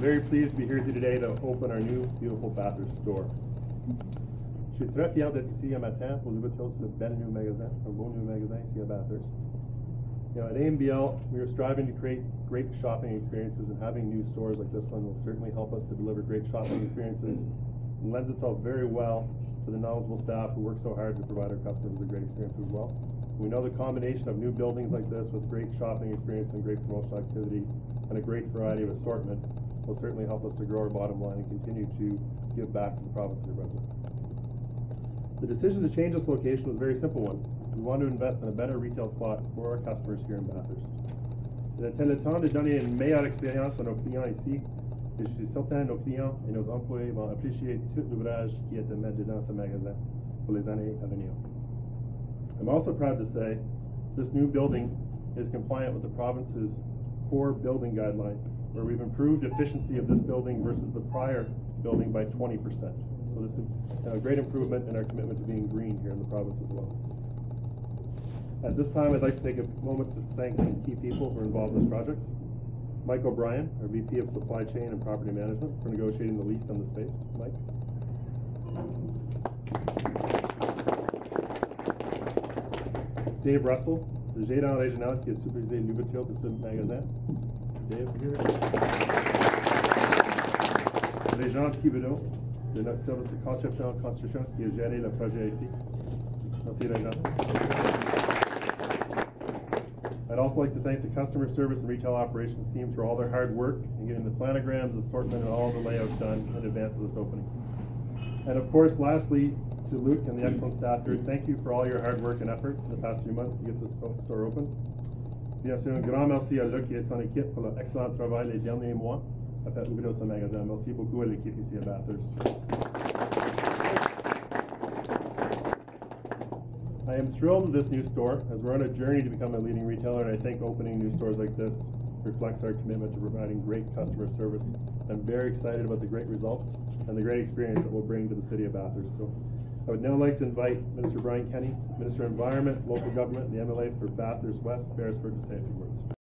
Very pleased to be here with you today to open our new beautiful Bathurst store. Je suis très fier d'être ici un matin pour l'ouverture de ce bel new magasin, un beau new magasin ici à Bathurst. You know, at ANBL, we are striving to create great shopping experiences, and having new stores like this one will certainly help us to deliver great shopping experiences and lends itself very well to the knowledgeable staff who work so hard to provide our customers with a great experience as well. We know the combination of new buildings like this with great shopping experience and great promotional activity and a great variety of assortment will certainly help us to grow our bottom line and continue to give back to the province of New Brunswick. The decision to change this location was a very simple one. We want to invest in a better retail spot for our customers here in Bathurst. Il était temps de donner une meilleure expérience à nos clients ici et je suis certain nos clients et nos employés vont apprécier tout l'ouvrage qui est à mettre dans ce magasin pour les années à venir. I'm also proud to say this new building is compliant with the province's core building guideline, where we've improved efficiency of this building versus the prior building by 20%. So this is a great improvement in our commitment to being green here in the province as well. At this time, I'd like to take a moment to thank some key people who are involved in this project. Mike O'Brien, our VP of Supply Chain and Property Management, for negotiating the lease on the space. Mike? Dave Russell, le gérant régional qui a supervisé l'ouverture de ce magasin. Dave, here. Thibodeau, de notre service de conception construction qui a géré le projet ici. Merci. I'd also like to thank the customer service and retail operations teams for all their hard work in getting the planograms, assortment, and all the layouts done in advance of this opening. And of course, lastly, to Luke and the excellent staff here, thank you for all your hard work and effort in the past few months to get this store open. Bien sûr, un grand merci à Luc et son équipe pour travail les derniers mois à faire ouvrir ce magasin. Merci beaucoup à l'équipe ici à Bathurst. I am thrilled with this new store as we're on a journey to become a leading retailer, and I think opening new stores like this reflects our commitment to providing great customer service. I'm very excited about the great results and the great experience that we'll bring to the city of Bathurst. So I would now like to invite Minister Brian Kenny, Minister of Environment, Local Government, and the MLA for Bathurst West, Beresford, to say a few words.